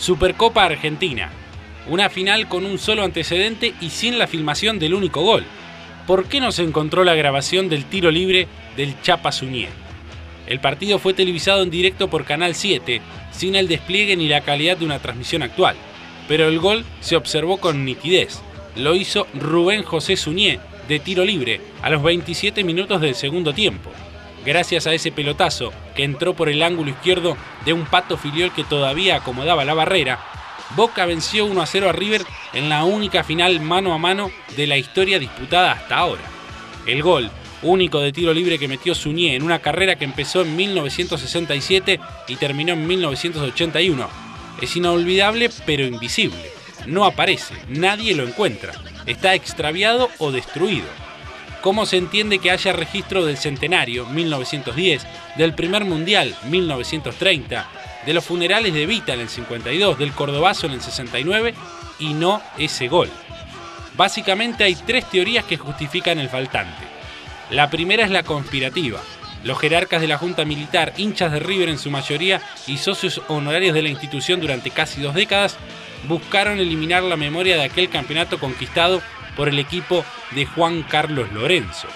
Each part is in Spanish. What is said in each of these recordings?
Supercopa Argentina. Una final con un solo antecedente y sin la filmación del único gol. ¿Por qué no se encontró la grabación del tiro libre del Chapa Suñé? El partido fue televisado en directo por Canal 7, sin el despliegue ni la calidad de una transmisión actual. Pero el gol se observó con nitidez. Lo hizo Rubén José Suñé, de tiro libre, a los 27 minutos del segundo tiempo. Gracias a ese pelotazo entró por el ángulo izquierdo de un pato filiol que todavía acomodaba la barrera, Boca venció 1 a 0 a River en la única final mano a mano de la historia disputada hasta ahora. El gol, único de tiro libre que metió Suñé en una carrera que empezó en 1967 y terminó en 1981, es inolvidable pero invisible. No aparece, nadie lo encuentra, está extraviado o destruido. ¿Cómo se entiende que haya registro del centenario 1910, del primer mundial 1930, de los funerales de Vita en el 52, del Cordobazo en el 69 y no ese gol? Básicamente hay tres teorías que justifican el faltante. La primera es la conspirativa. Los jerarcas de la Junta Militar, hinchas de River en su mayoría y socios honorarios de la institución durante casi dos décadas, buscaron eliminar la memoria de aquel campeonato conquistado por el equipo de Juan Carlos Lorenzo.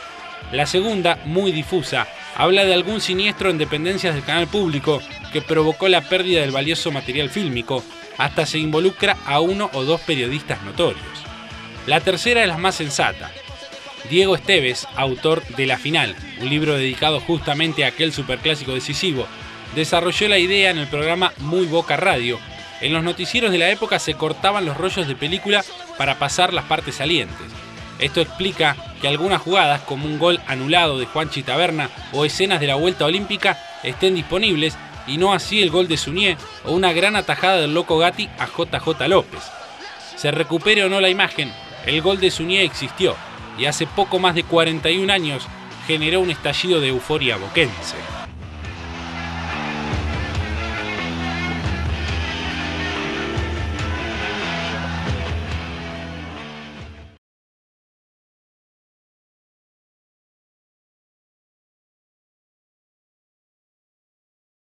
La segunda, muy difusa, habla de algún siniestro en dependencias del canal público que provocó la pérdida del valioso material fílmico, hasta se involucra a uno o dos periodistas notorios. La tercera es la más sensata. Diego Esteves, autor de La Final, un libro dedicado justamente a aquel superclásico decisivo, desarrolló la idea en el programa Muy Boca Radio, en los noticieros de la época se cortaban los rollos de película para pasar las partes salientes. Esto explica que algunas jugadas, como un gol anulado de Juanchi Taberna o escenas de la Vuelta Olímpica, estén disponibles y no así el gol de Suñé o una gran atajada del Loco Gatti a JJ López. Se recupere o no la imagen, el gol de Suñé existió y hace poco más de 41 años generó un estallido de euforia boquense.